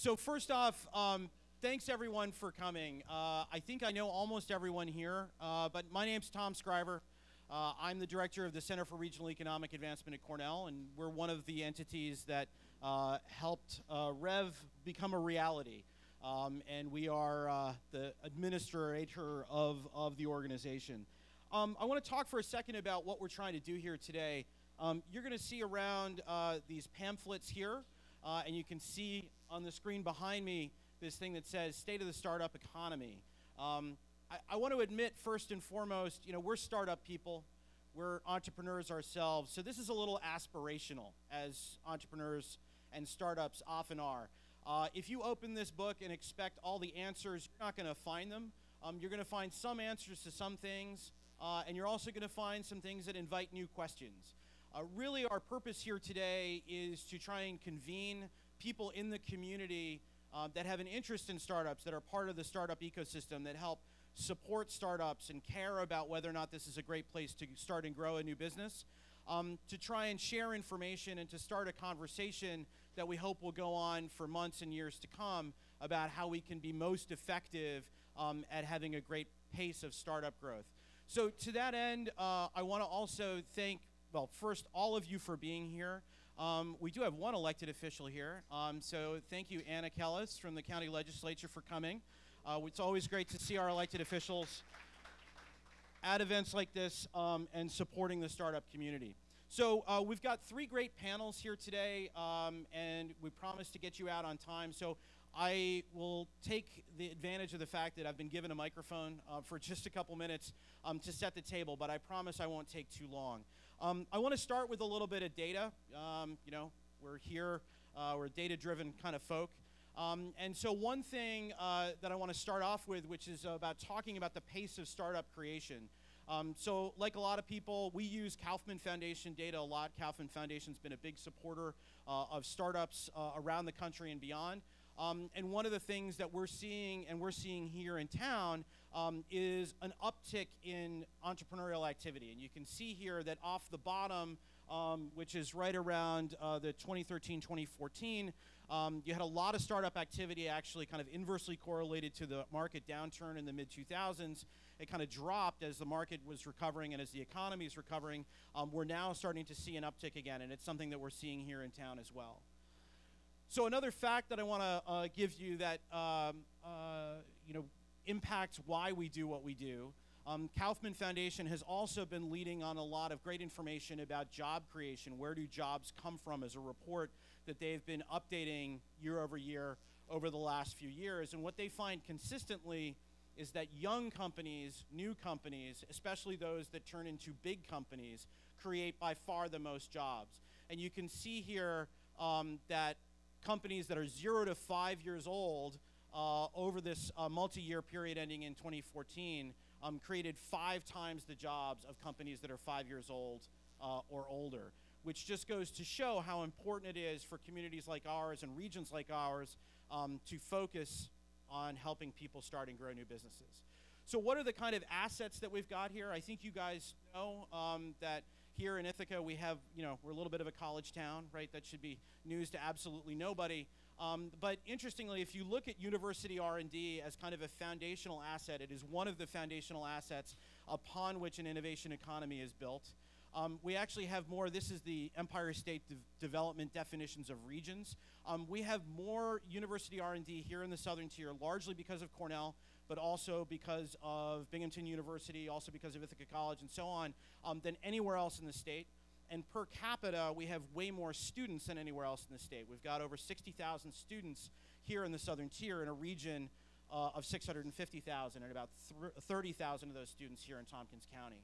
So first off, um, thanks everyone for coming. Uh, I think I know almost everyone here, uh, but my name's Tom Schryver. Uh, I'm the director of the Center for Regional Economic Advancement at Cornell, and we're one of the entities that uh, helped uh, REV become a reality. Um, and we are uh, the administrator of, of the organization. Um, I want to talk for a second about what we're trying to do here today. Um, you're going to see around these pamphlets here, and you can see on the screen behind me this thing that says State of the Startup Economy. Um, I, I want to admit, first and foremost, you know, we're startup people. We're entrepreneurs ourselves. So this is a little aspirational, as entrepreneurs and startups often are. Uh, if you open this book and expect all the answers, you're not going to find them. Um, you're going to find some answers to some things, uh, and you're also going to find some things that invite new questions. Uh, really, our purpose here today is to try and convene people in the community um, that have an interest in startups, that are part of the startup ecosystem, that help support startups and care about whether or not this is a great place to start and grow a new business, um, to try and share information and to start a conversation that we hope will go on for months and years to come about how we can be most effective um, at having a great pace of startup growth. So to that end, uh, I want to also thank, well, first, all of you for being here. Um, we do have one elected official here, um, so thank you, Anna Kelles from the county legislature for coming. Uh, it's always great to see our elected officials at events like this um, and supporting the startup community. So uh, we've got three great panels here today, um, and we promise to get you out on time. So I will take the advantage of the fact that I've been given a microphone uh, for just a couple minutes um, to set the table, but I promise I won't take too long. Um, I want to start with a little bit of data. Um, you know, we're here, uh, we're data-driven kind of folk. Um, and so one thing uh, that I want to start off with, which is about talking about the pace of startup creation. Um, so like a lot of people, we use Kauffman Foundation data a lot. Kauffman Foundation's been a big supporter uh, of startups uh, around the country and beyond. Um, and one of the things that we're seeing, and we're seeing here in town, um, is an uptick in entrepreneurial activity. And you can see here that off the bottom, um, which is right around uh, the 2013 2014, um, you had a lot of startup activity actually kind of inversely correlated to the market downturn in the mid 2000s. It kind of dropped as the market was recovering and as the economy is recovering. Um, we're now starting to see an uptick again, and it's something that we're seeing here in town as well. So another fact that I want to uh, give you that um, uh, you know impacts why we do what we do. Um, Kauffman Foundation has also been leading on a lot of great information about job creation. Where do jobs come from? As a report that they've been updating year over year over the last few years, and what they find consistently is that young companies, new companies, especially those that turn into big companies, create by far the most jobs. And you can see here um, that companies that are zero to five years old uh, over this uh, multi-year period ending in 2014 um, created five times the jobs of companies that are five years old uh, or older, which just goes to show how important it is for communities like ours and regions like ours um, to focus on helping people start and grow new businesses. So what are the kind of assets that we've got here? I think you guys know um, that here in Ithaca, we have, you know, we're a little bit of a college town, right? That should be news to absolutely nobody. Um, but interestingly, if you look at university R&D as kind of a foundational asset, it is one of the foundational assets upon which an innovation economy is built. Um, we actually have more, this is the Empire State de Development definitions of regions. Um, we have more university R&D here in the southern tier, largely because of Cornell, but also because of Binghamton University, also because of Ithaca College and so on, um, than anywhere else in the state. And per capita, we have way more students than anywhere else in the state. We've got over 60,000 students here in the southern tier in a region uh, of 650,000 and about 30,000 of those students here in Tompkins County.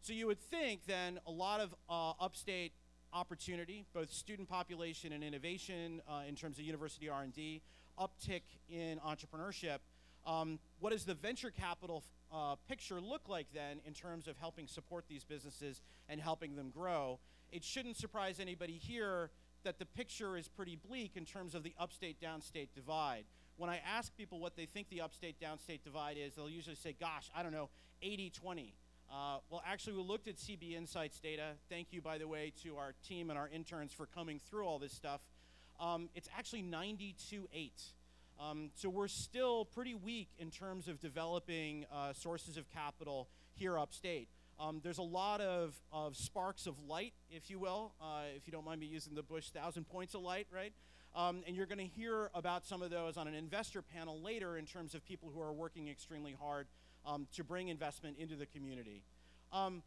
So you would think then a lot of uh, upstate opportunity, both student population and innovation uh, in terms of university R&D, uptick in entrepreneurship, um, what does the venture capital uh, picture look like then in terms of helping support these businesses and helping them grow? It shouldn't surprise anybody here that the picture is pretty bleak in terms of the upstate downstate divide. When I ask people what they think the upstate downstate divide is, they'll usually say, gosh, I don't know, 80 20. Uh, well, actually, we looked at CB Insights data. Thank you, by the way, to our team and our interns for coming through all this stuff. um, it's actually 92.8. Um, so we're still pretty weak in terms of developing uh, sources of capital here upstate. Um, there's a lot of, of sparks of light, if you will, uh, if you don't mind me using the Bush thousand points of light, right? Um, and you're going to hear about some of those on an investor panel later in terms of people who are working extremely hard um, to bring investment into the community. Um,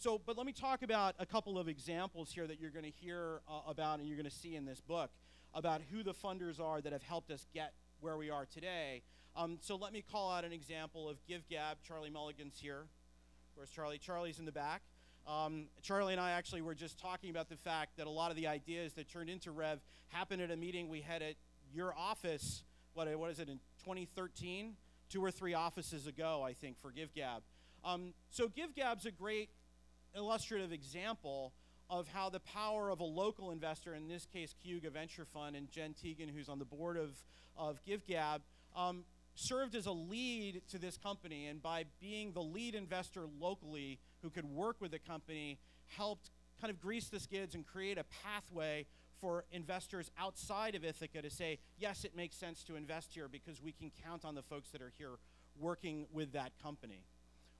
So, but let me talk about a couple of examples here that you're going to hear uh, about and you're going to see in this book about who the funders are that have helped us get where we are today. Um, so let me call out an example of GiveGab. Charlie Mulligan's here. Where's Charlie? Charlie's in the back. Um, Charlie and I actually were just talking about the fact that a lot of the ideas that turned into Rev happened at a meeting we had at your office. What, what is it in 2013? Two or three offices ago, I think, for GiveGab. Um, so GiveGab's a great illustrative example of how the power of a local investor, in this case, Cayuga Venture Fund, and Jen Tegan, who's on the board of, of GiveGab, um, served as a lead to this company. And by being the lead investor locally who could work with the company, helped kind of grease the skids and create a pathway for investors outside of Ithaca to say, yes, it makes sense to invest here because we can count on the folks that are here working with that company.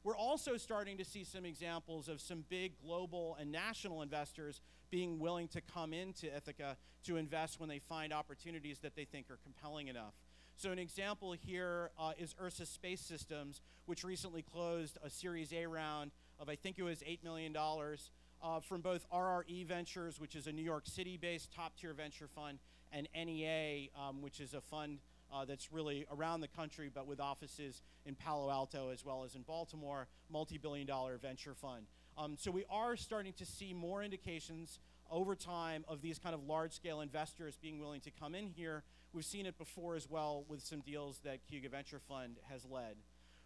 We're also starting to see some examples of some big global and national investors being willing to come into Ithaca to invest when they find opportunities that they think are compelling enough. So an example here uh, is Ursa Space Systems, which recently closed a Series A round of I think it was $8 million uh, from both RRE Ventures, which is a New York City-based top-tier venture fund, and NEA, um, which is a fund uh, that's really around the country, but with offices in Palo Alto as well as in Baltimore, multi-billion dollar venture fund. Um, so we are starting to see more indications over time of these kind of large-scale investors being willing to come in here. We've seen it before as well with some deals that Cayuga Venture Fund has led.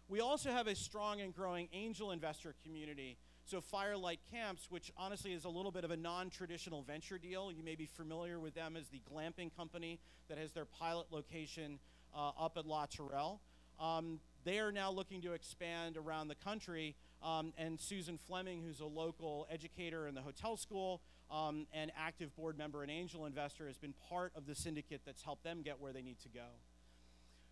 We also have a strong and growing angel investor community so Firelight Camps, which honestly is a little bit of a non-traditional venture deal. You may be familiar with them as the glamping company that has their pilot location uh, up at La Tourelle. Um, they are now looking to expand around the country. Um, and Susan Fleming, who's a local educator in the hotel school um, and active board member and angel investor, has been part of the syndicate that's helped them get where they need to go.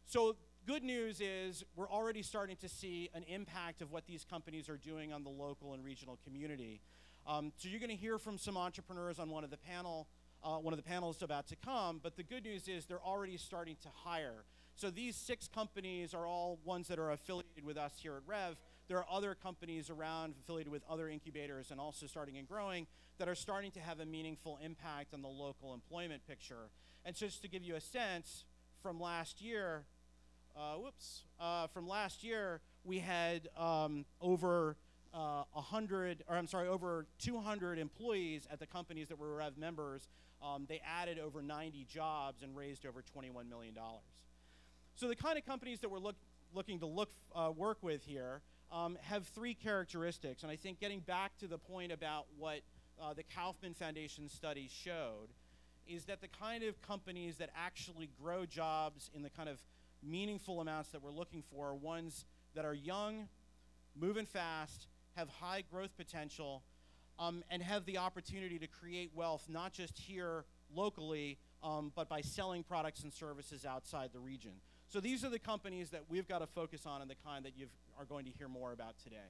So good news is we're already starting to see an impact of what these companies are doing on the local and regional community. Um, so you're going to hear from some entrepreneurs on one of the panel, uh, one of the panels about to come. But the good news is they're already starting to hire. So these six companies are all ones that are affiliated with us here at Rev. There are other companies around affiliated with other incubators and also starting and growing that are starting to have a meaningful impact on the local employment picture. And just to give you a sense, from last year, uh, whoops, uh, from last year, we had um, over uh, 100, or I'm sorry, over 200 employees at the companies that were Rev members. Um, they added over 90 jobs and raised over $21 million. So the kind of companies that we're look, looking to look, uh, work with here um, have three characteristics. And I think getting back to the point about what uh, the Kauffman Foundation study showed is that the kind of companies that actually grow jobs in the kind of meaningful amounts that we're looking for are ones that are young, moving fast, have high growth potential, um, and have the opportunity to create wealth not just here locally, um, but by selling products and services outside the region. So these are the companies that we've got to focus on and the kind that you are going to hear more about today.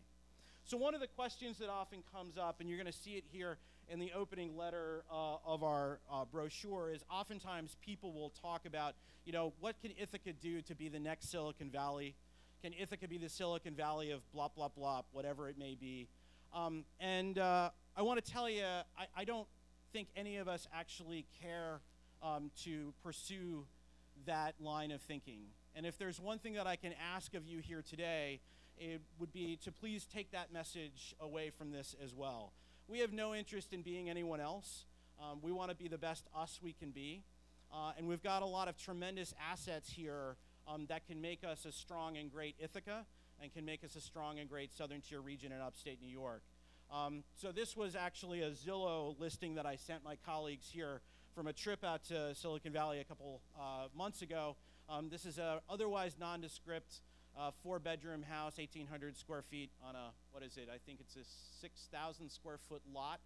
So one of the questions that often comes up, and you're going to see it here in the opening letter uh, of our uh, brochure, is oftentimes people will talk about, you know, what can Ithaca do to be the next Silicon Valley? Can Ithaca be the Silicon Valley of blah, blah, blah, whatever it may be? Um, and uh, I want to tell you, I, I, don't think any of us actually care um, to pursue that line of thinking. And if there's one thing that I can ask of you here today, it would be to please take that message away from this as well. We have no interest in being anyone else. Um, we want to be the best us we can be. Uh, and we've got a lot of tremendous assets here um, that can make us a strong and great Ithaca and can make us a strong and great southern tier region in upstate New York. Um, so this was actually a Zillow listing that I sent my colleagues here from a trip out to Silicon Valley a couple uh, months ago. Um, this is a otherwise nondescript uh, four bedroom house, 1,800 square feet on a, what is it? I think it's a 6,000 square foot lot.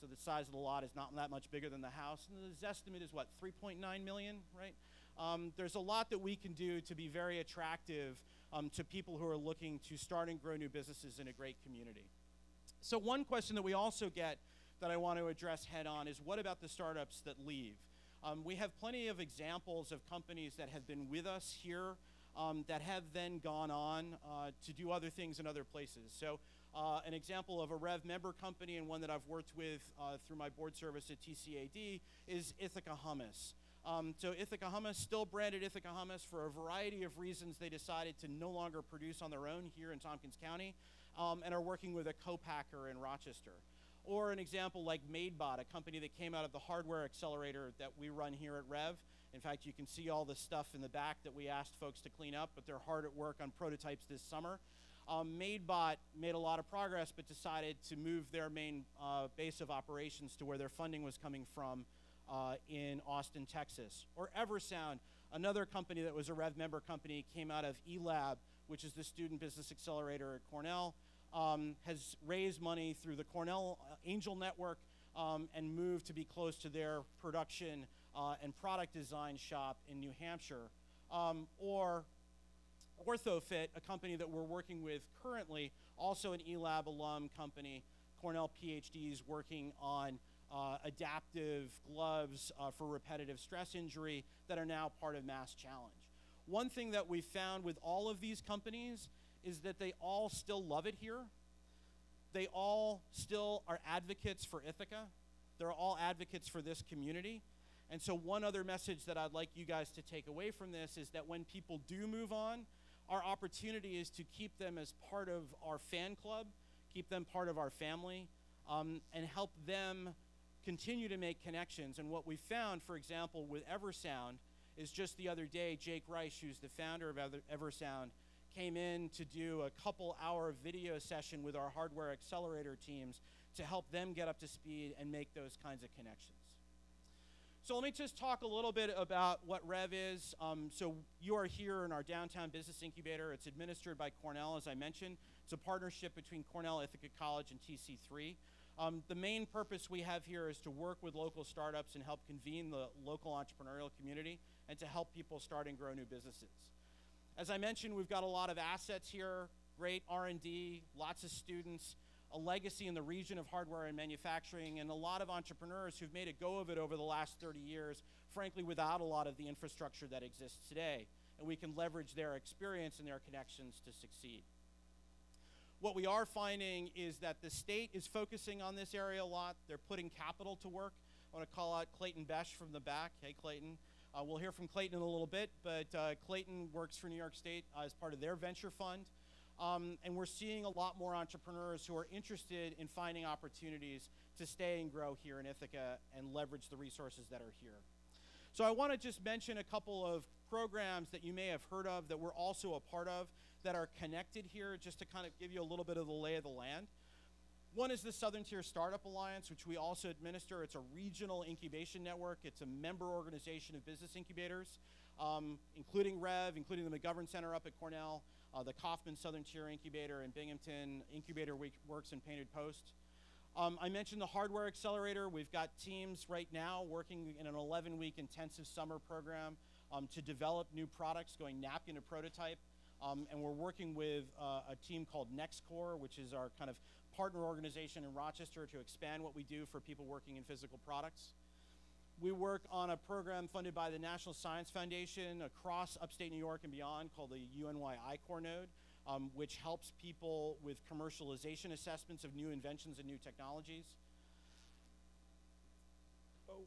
So the size of the lot is not that much bigger than the house. And the estimate is what, 3.9 million, right? Um, there's a lot that we can do to be very attractive um, to people who are looking to start and grow new businesses in a great community. So one question that we also get that I want to address head on is what about the startups that leave? Um, we have plenty of examples of companies that have been with us here um, that have then gone on uh, to do other things in other places. So uh, an example of a Rev member company and one that I've worked with uh, through my board service at TCAD is Ithaca Hummus. Um, so Ithaca Hummus, still branded Ithaca Hummus for a variety of reasons. They decided to no longer produce on their own here in Tompkins County um, and are working with a co-packer in Rochester. Or an example like MadeBot, a company that came out of the hardware accelerator that we run here at Rev. In fact, you can see all the stuff in the back that we asked folks to clean up, but they're hard at work on prototypes this summer. Um, MadeBot made a lot of progress, but decided to move their main uh, base of operations to where their funding was coming from uh, in Austin, Texas. Or Eversound, another company that was a Rev member company, came out of eLab, which is the Student Business Accelerator at Cornell, um, has raised money through the Cornell uh, Angel Network um, and moved to be close to their production uh, and product design shop in New Hampshire. Um, or OrthoFit, a company that we're working with currently, also an eLab alum company, Cornell PhDs working on uh, adaptive gloves uh, for repetitive stress injury that are now part of Mass Challenge. One thing that we found with all of these companies is that they all still love it here. They all still are advocates for Ithaca. They're all advocates for this community. And so, one other message that I'd like you guys to take away from this is that when people do move on, our opportunity is to keep them as part of our fan club, keep them part of our family, um, and help them continue to make connections. And what we found, for example, with Eversound, is just the other day, Jake Reisch, who's the founder of Eversound, came in to do a couple hour video session with our hardware accelerator teams to help them get up to speed and make those kinds of connections. So let me just talk a little bit about what Rev is. Um, so you are here in our downtown business incubator. It's administered by Cornell, as I mentioned. It's a partnership between Cornell, Ithaca College, and TC3. Um, the main purpose we have here is to work with local startups and help convene the local entrepreneurial community and to help people start and grow new businesses. As I mentioned, we've got a lot of assets here, great R&D, lots of students, a legacy in the region of hardware and manufacturing, and a lot of entrepreneurs who've made a go of it over the last 30 years, frankly, without a lot of the infrastructure that exists today. And we can leverage their experience and their connections to succeed. What we are finding is that the state is focusing on this area a lot. They're putting capital to work. I want to call out Clayton Besh from the back. Hey, Clayton. Uh, we'll hear from Clayton in a little bit, but uh, Clayton works for New York State uh, as part of their venture fund. Um, and we're seeing a lot more entrepreneurs who are interested in finding opportunities to stay and grow here in Ithaca and leverage the resources that are here. So I want to just mention a couple of programs that you may have heard of that we're also a part of that are connected here, just to kind of give you a little bit of the lay of the land. One is the Southern Tier Startup Alliance, which we also administer. It's a regional incubation network. It's a member organization of business incubators, um, including Rev, including the McGovern Center up at Cornell, uh, the Koffman Southern Tier Incubator in Binghamton, Incubator Works in Painted Post. Um, I mentioned the Hardware Accelerator. We've got teams right now working in an 11-week intensive summer program um, to develop new products, going napkin to prototype. Um, and we're working with uh, a team called NextCorps, which is our kind of partner organization in Rochester to expand what we do for people working in physical products. We work on a program funded by the National Science Foundation across upstate New York and beyond called the UNY I-Corps node, um, which helps people with commercialization assessments of new inventions and new technologies. Oh.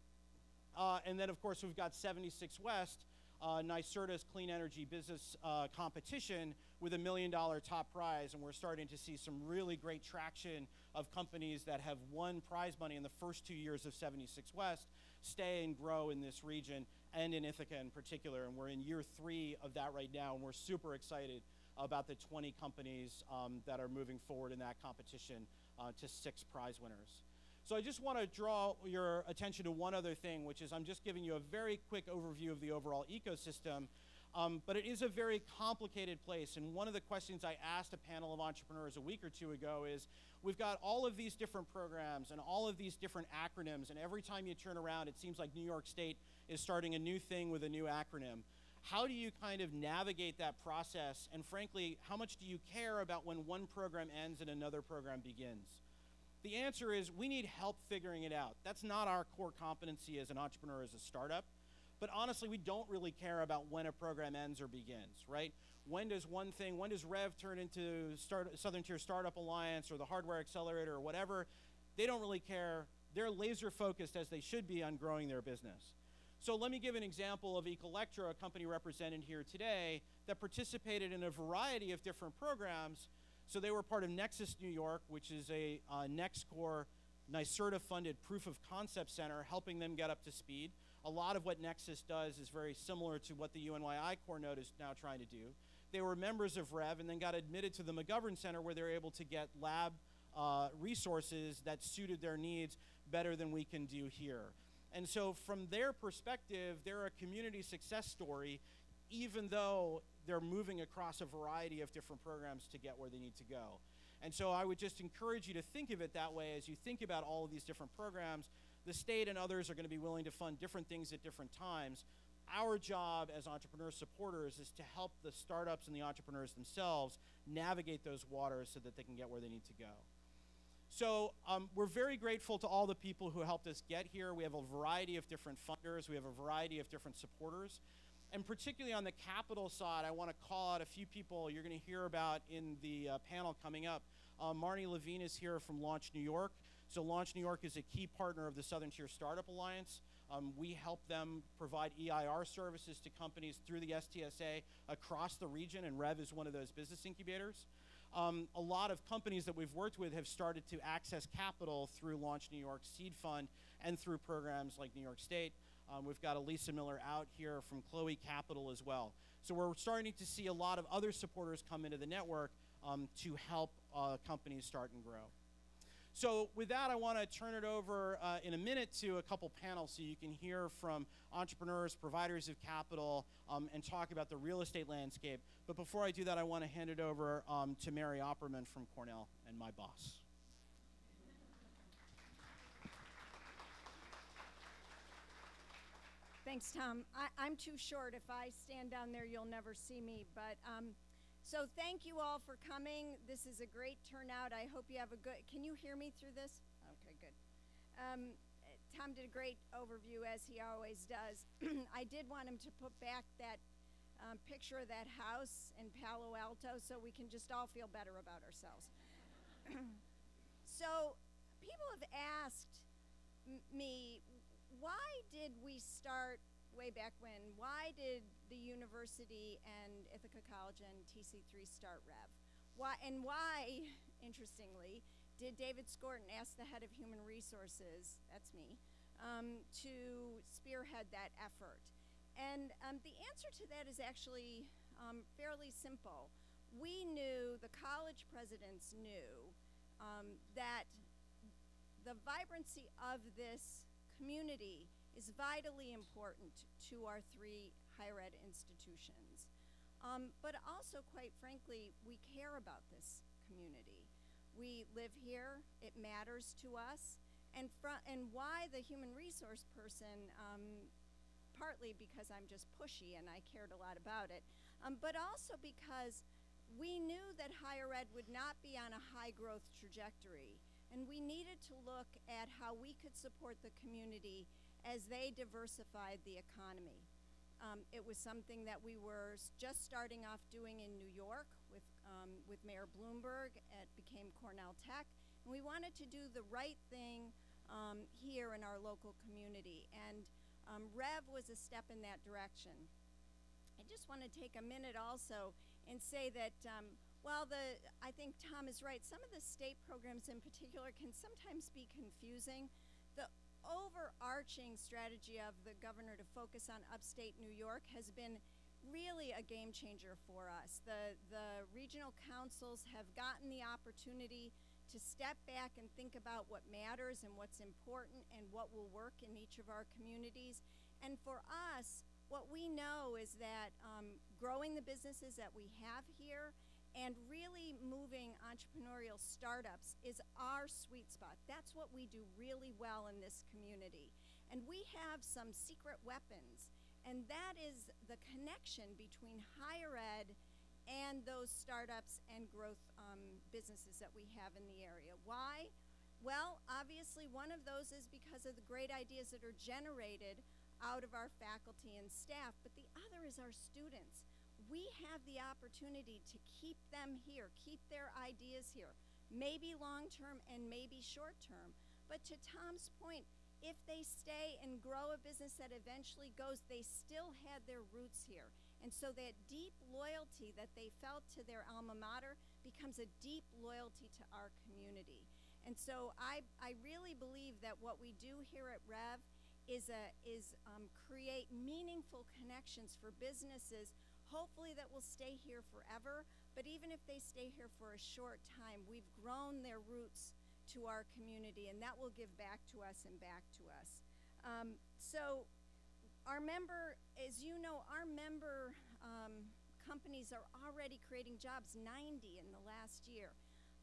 Uh, and then, of course, we've got 76 West, uh, NYSERDA's clean energy business uh, competition with a million dollar top prize. And we're starting to see some really great traction of companies that have won prize money in the first two years of 76 West stay and grow in this region and in Ithaca in particular. And we're in year three of that right now. And we're super excited about the 20 companies um, that are moving forward in that competition uh, to six prize winners. So I just want to draw your attention to one other thing, which is I'm just giving you a very quick overview of the overall ecosystem. Um, but it is a very complicated place. And one of the questions I asked a panel of entrepreneurs a week or two ago is we've got all of these different programs and all of these different acronyms, and every time you turn around, it seems like New York State is starting a new thing with a new acronym. How do you kind of navigate that process? And frankly, how much do you care about when one program ends and another program begins? The answer is we need help figuring it out. That's not our core competency as an entrepreneur, as a startup. But honestly, we don't really care about when a program ends or begins, right? When does one thing, when does Rev turn into Start, Southern Tier Startup Alliance or the Hardware Accelerator or whatever? They don't really care. They're laser focused as they should be on growing their business. So let me give an example of Ecolectro, a company represented here today, that participated in a variety of different programs. So they were part of Nexus New York, which is a uh, NextCorps NYSERDA funded proof of concept center, helping them get up to speed. A lot of what Nexus does is very similar to what the UNY I-Corps Node is now trying to do. They were members of REV and then got admitted to the McGovern Center where they're able to get lab uh, resources that suited their needs better than we can do here. And so, from their perspective, they're a community success story, even though they're moving across a variety of different programs to get where they need to go. And so, I would just encourage you to think of it that way as you think about all of these different programs the state and others are going to be willing to fund different things at different times. Our job as entrepreneur supporters is to help the startups and the entrepreneurs themselves navigate those waters so that they can get where they need to go. So um, we're very grateful to all the people who helped us get here. We have a variety of different funders. We have a variety of different supporters. And particularly on the capital side, I want to call out a few people you're going to hear about in the uh, panel coming up. Uh, Marnie Levine is here from Launch New York. So Launch New York is a key partner of the Southern Tier Startup Alliance. Um, we help them provide EIR services to companies through the STSA across the region, and Rev is one of those business incubators. Um, a lot of companies that we've worked with have started to access capital through Launch New York Seed Fund and through programs like New York State. Um, we've got Elisa Miller-Out here from Chloe Capital as well. So we're starting to see a lot of other supporters come into the network um, to help uh, companies start and grow. So with that, I want to turn it over uh, in a minute to a couple panels so you can hear from entrepreneurs, providers of capital, um, and talk about the real estate landscape. But before I do that, I want to hand it over um, to Mary Opperman from Cornell and my boss. Thanks, Tom. I, am too short. If I stand down there, you'll never see me. But um, so thank you all for coming. This is a great turnout. I hope you have a good. Can you hear me through this? Okay, good. Um, Tom did a great overview as he always does. I did want him to put back that um, picture of that house in Palo Alto so we can just all feel better about ourselves. so people have asked me, why did we start way back when, why did the university and Ithaca College and TC3 start Rev? Why, and why, interestingly, did David Skorton ask the head of human resources, that's me, um, to spearhead that effort? And um, the answer to that is actually um, fairly simple. We knew, the college presidents knew, um, that the vibrancy of this community is vitally important to our three higher ed institutions. Um, but also, quite frankly, we care about this community. We live here, it matters to us, and, and why the human resource person, um, partly because I'm just pushy and I cared a lot about it, um, but also because we knew that higher ed would not be on a high growth trajectory, and we needed to look at how we could support the community as they diversified the economy. Um, it was something that we were just starting off doing in New York with, um, with Mayor Bloomberg. It became Cornell Tech. And we wanted to do the right thing um, here in our local community. And um, REV was a step in that direction. I just want to take a minute also and say that um, while the, I think Tom is right, some of the state programs in particular can sometimes be confusing. Overarching strategy of the governor to focus on upstate New York has been really a game changer for us. The, the regional councils have gotten the opportunity to step back and think about what matters and what's important and what will work in each of our communities. And for us, what we know is that um, growing the businesses that we have here and really moving entrepreneurial startups is our sweet spot. That's what we do really well in this community. And we have some secret weapons, and that is the connection between higher ed and those startups and growth um, businesses that we have in the area. Why? Well, obviously, one of those is because of the great ideas that are generated out of our faculty and staff, but the other is our students. We have the opportunity to keep them here, keep their ideas here, maybe long term and maybe short term. But to Tom's point, if they stay and grow a business that eventually goes, they still had their roots here. And so that deep loyalty that they felt to their alma mater becomes a deep loyalty to our community. And so I, I really believe that what we do here at Rev is, a, is um, create meaningful connections for businesses, hopefully that will stay here forever. But even if they stay here for a short time, we've grown their roots to our community, and that will give back to us and back to us. Um, so our member, as you know, our member um, companies are already creating jobs, 90 in the last year.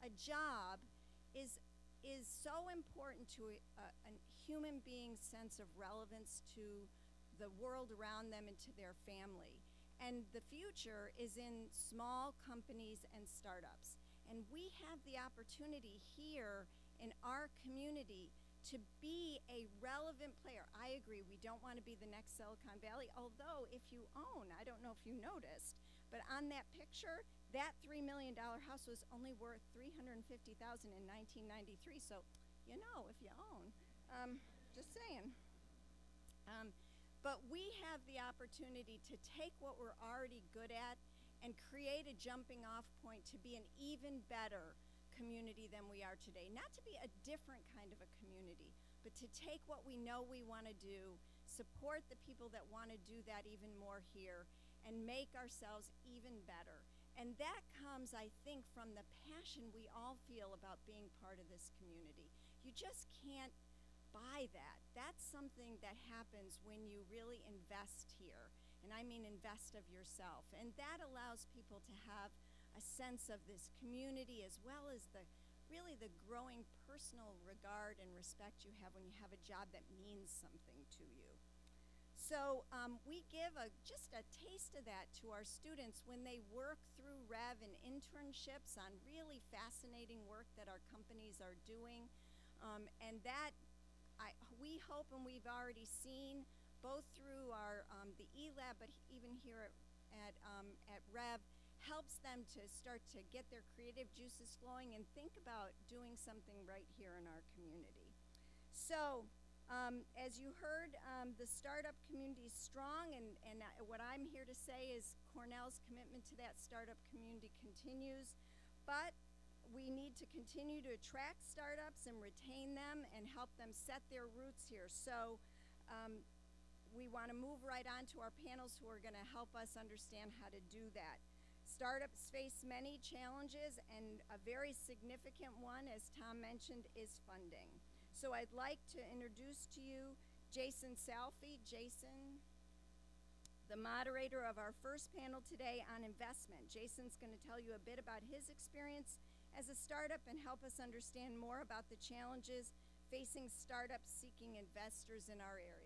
A job is is so important to a, a, human being's sense of relevance to the world around them and to their family. And the future is in small companies and startups. And we have the opportunity here in our community to be a relevant player. I agree, we don't want to be the next Silicon Valley, although if you own, I don't know if you noticed, but on that picture, that $3 million house was only worth 350000 in 1993, so you know if you own. Um, just saying. Um, but we have the opportunity to take what we're already good at and create a jumping off point to be an even better community than we are today. Not to be a different kind of a community, but to take what we know we want to do, support the people that want to do that even more here, and make ourselves even better. And that comes, I think, from the passion we all feel about being part of this community. You just can't buy that. That's something that happens when you really invest here. And I mean invest of yourself. And that allows people to have a sense of this community as well as the really the growing personal regard and respect you have when you have a job that means something to you. So um, we give a, just a taste of that to our students when they work through Rev and internships on really fascinating work that our companies are doing. Um, and that we hope and we've already seen both through our um, the eLab, but even here at, um, at Rev, helps them to start to get their creative juices flowing and think about doing something right here in our community. So, um, as you heard, um, the startup community is strong, and, and uh, what I'm here to say is Cornell's commitment to that startup community continues, but we need to continue to attract startups and retain them and help them set their roots here. So um, we want to move right on to our panels who are going to help us understand how to do that. Startups face many challenges, and a very significant one, as Tom mentioned, is funding. So I'd like to introduce to you Jason Salfi. Jason, the moderator of our first panel today on investment. Jason's going to tell you a bit about his experience as a startup and help us understand more about the challenges facing startups seeking investors in our area.